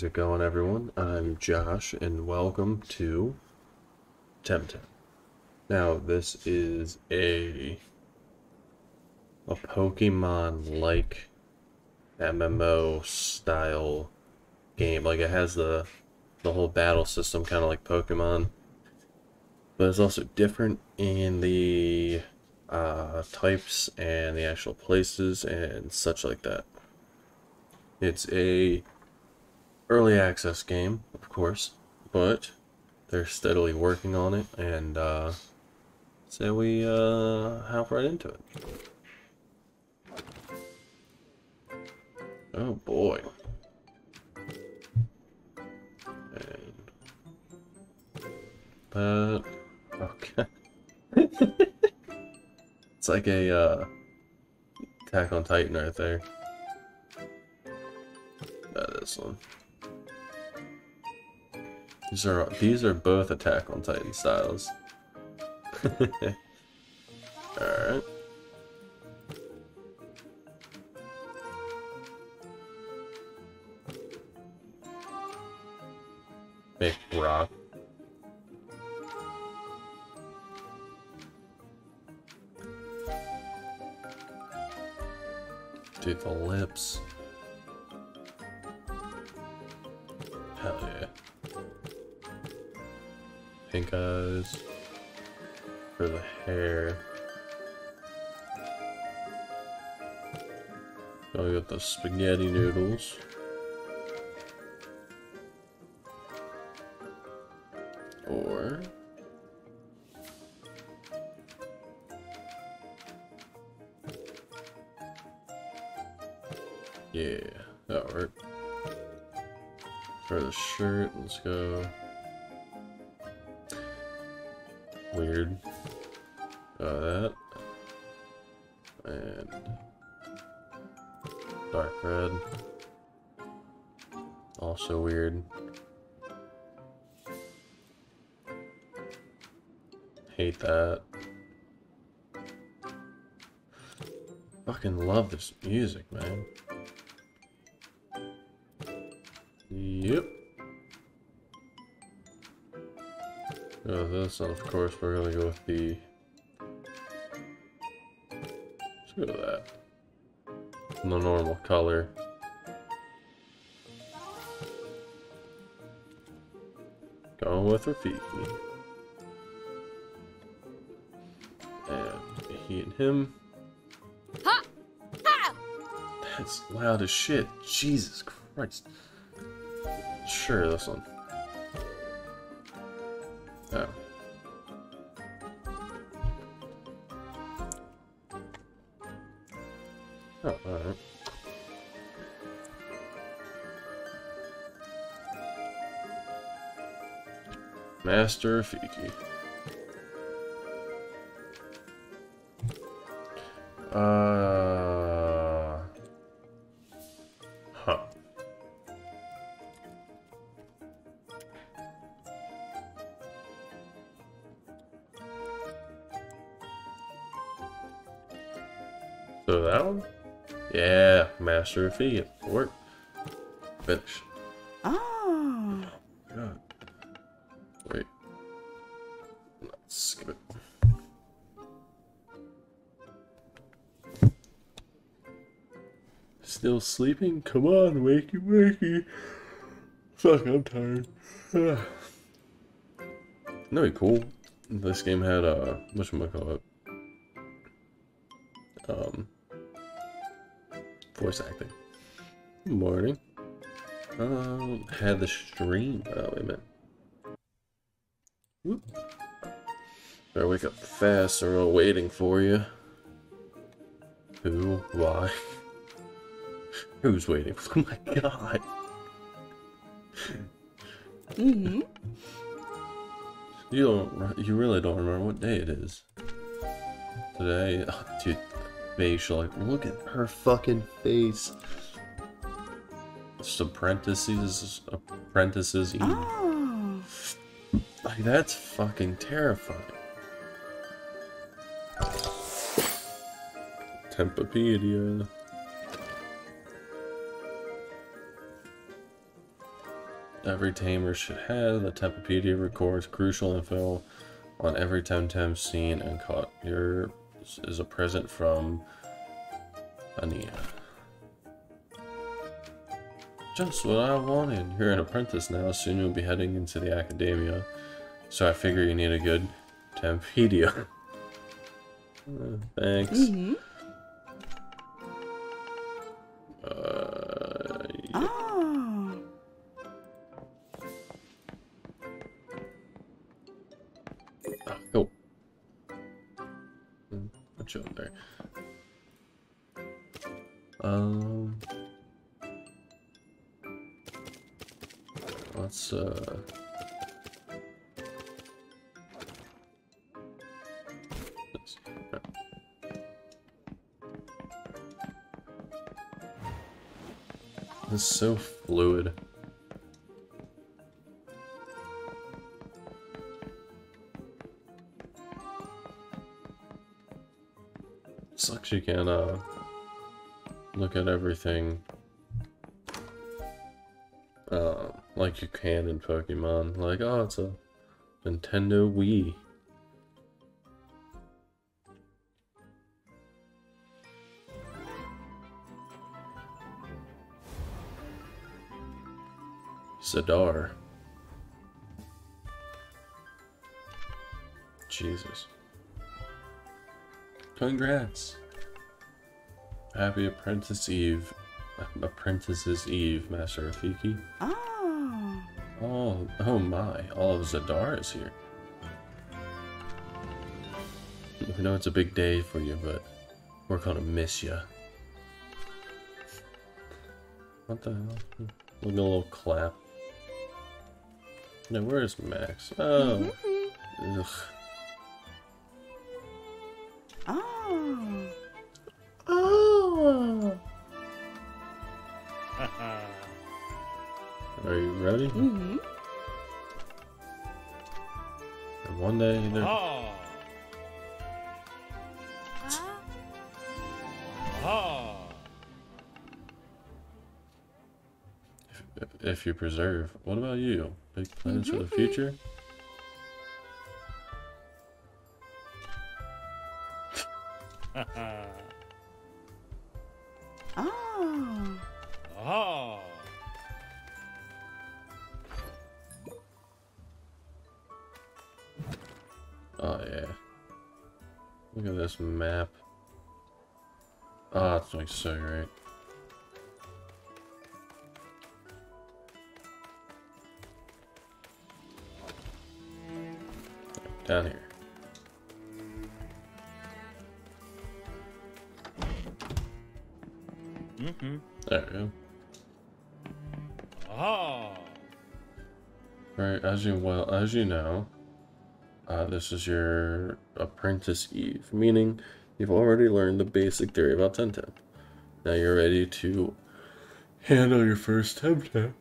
How's it going, everyone? I'm Josh, and welcome to Temtem. Now, this is a a Pokemon-like MMO style game. Like it has the the whole battle system, kind of like Pokemon, but it's also different in the uh, types and the actual places and such like that. It's a early access game, of course, but they're steadily working on it, and uh, so we uh, hop right into it. Oh boy. And that okay. it's like a uh, Attack on Titan right there. Uh, this one. These are these are both Attack on Titan styles. Alright. Big rock. Dude, the lips. Eyes. For the hair. Oh, we got the spaghetti noodles. Or... Yeah, that worked. For the shirt, let's go. Weird. Uh, that. And dark red. Also weird. Hate that. Fucking love this music, man. Yep. Oh, this and of course, we're gonna go with the... Let's go to that. The normal color. Going with Rafiki. And he and him. Ha! Ha! That's loud as shit. Jesus Christ. Sure, this one. Oh. Oh, alright. Master Fiki. Uh... So that one? Yeah, Master of Fee. Work. Finish. Oh. God. Wait. Let's skip it. Still sleeping? Come on, wakey wakey. Fuck, I'm tired. no, be cool. This game had uh, whatchamacallit? Um, voice acting. Good morning. Um, had the stream. Oh, wait a minute. Whoop. Better wake up fast or we're waiting for you. Who? Why? Who's waiting? Oh my god. Mm-hmm. You don't. You really don't remember what day it is. Today, oh, dude, facial. Like, look at her fucking face. Just apprentices, apprentices. eating. Oh. Like, that's fucking terrifying. Tempedia. every tamer should have. The Tempedia records crucial info on every Temtem seen and caught. Is a present from Ania. Just what I wanted. You're an apprentice now. Soon you'll be heading into the academia. So I figure you need a good Tempedia. Uh, thanks. Mm-hmm. Uh, Um. Let's uh. This is so fluid. Sucks you can't uh look at everything uh like you can in Pokemon. Like, oh it's a Nintendo Wii. Zadar. Jesus. Congrats. Happy Apprentice Eve. Apprentice's Eve, Master Rafiki. Ah. Oh, oh my. All of Zadar is here. We know it's a big day for you, but we're gonna miss you. What the hell? Look at a little clap. Now, where's Max? Oh. Ugh. Ah. Oh. Are you ready? Mm-hmm. And one day, Ah. If, if you preserve. What about you? Big plans for the future? Oh yeah. Look at this map. Oh, it's like so great. Down here. Mm-hmm. There we go. Ah. Right, as you well as you know, uh, this is your apprentice eve, meaning you've already learned the basic theory about Temtem. Now you're ready to handle your first Temtem.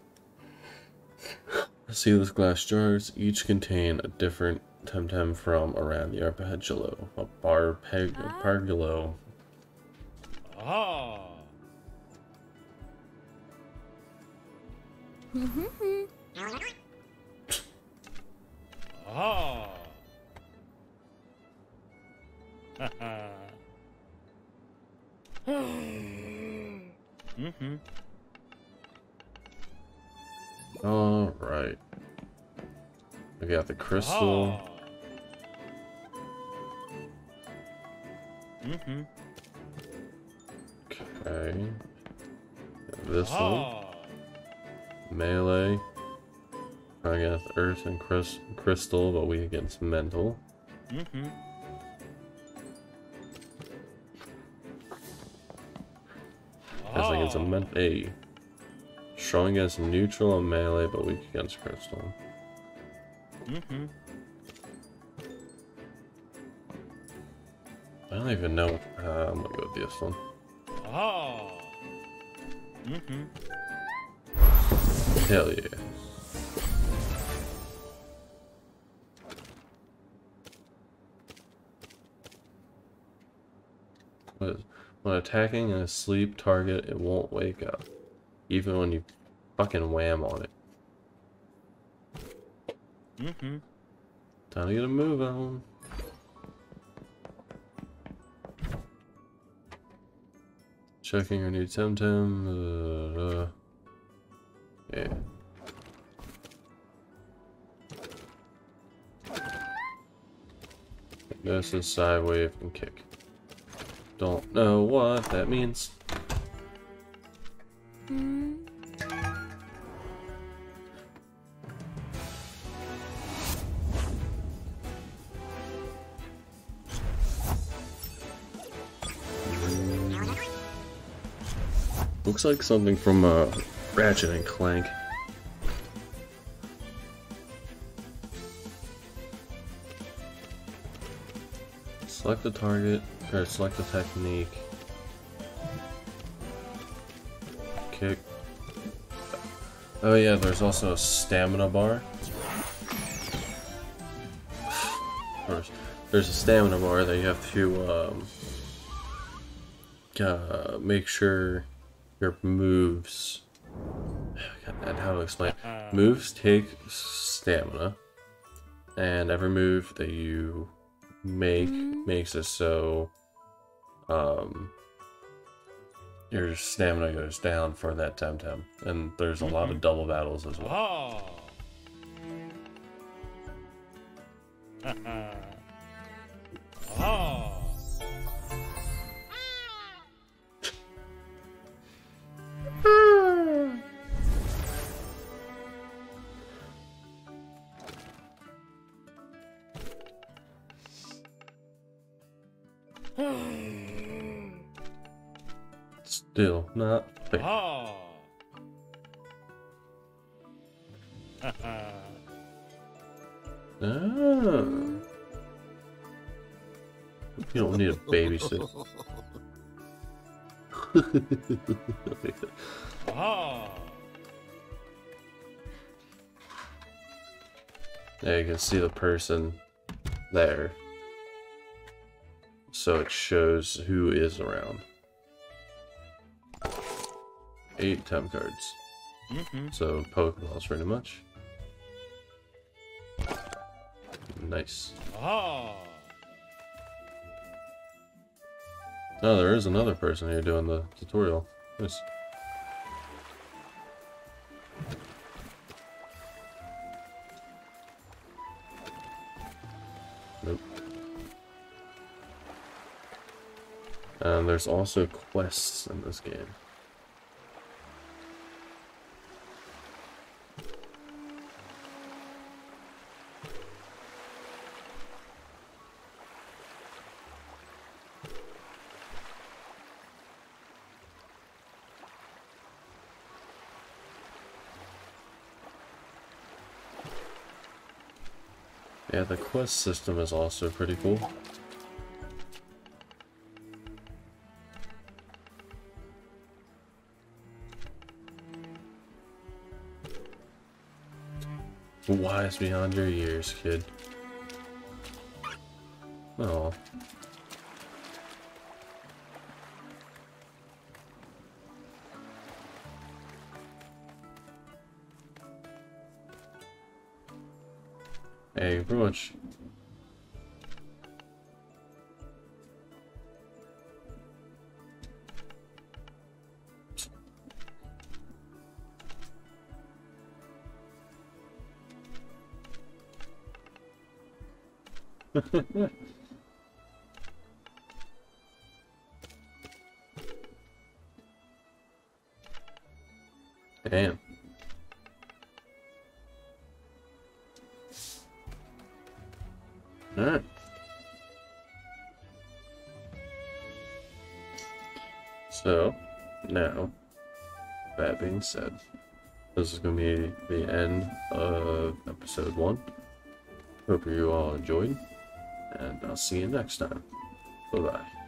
Sealess glass jars each contain a different Temtem from around the arpeggio, a barpeg, pargulo, Ah. Ah. We got the crystal. Ah. Mm-hmm. Okay. This one. Ah. Melee. Against Earth and Crys Crystal, but we against Mental. Mm-hmm. Guess against a Ah. men A. Strong against neutral and melee, but weak against Crystal. Mm-hmm. I don't even know. Uh, I'm gonna go with this one. Ah. Mm-hmm. Hell yeah. When attacking a sleep target, it won't wake up. Even when you fucking wham on it. Mm-hmm. Time to get a move on. Checking your new Temtem. Uh, uh, yeah. This is side wave and kick. Don't know what that means. Looks like something from uh, Ratchet and Clank. Select the target, or select the technique. Kick. Oh yeah, there's also a stamina bar. There's, a stamina bar that you have to um, uh, make sure your moves. And how to explain? Uh, moves take stamina, and every move that you make hmm? makes it so um, your stamina goes down for that Temtem. And there's a lot of mm-hmm. double battles as well. Oh. oh. Fair. Oh. Ah. You don't need a babysit. oh. Yeah, you can see the person there. So it shows who is around. Eight temp cards. Mm-hmm. So Pokeballs pretty much. Nice. Oh. Oh, there is another person here doing the tutorial. Nice. Nope. And there's also quests in this game. Yeah, the quest system is also pretty cool. Wise beyond your years, kid. Oh. Pretty much. So, now, that being said, this is going to be the end of episode one. Hope you all enjoyed, and I'll see you next time. Bye bye.